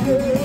Father.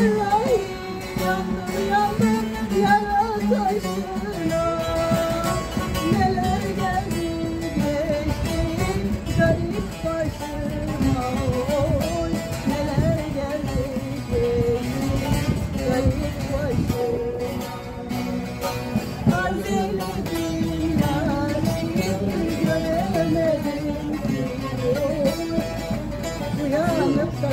Vallahi yandım yandım yara taşıyor Neler geldi geçti garip başıma Neler geldi geçti garip başıma Kalbimi dinledim göremedim ki oy Uyanıp da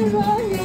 你说。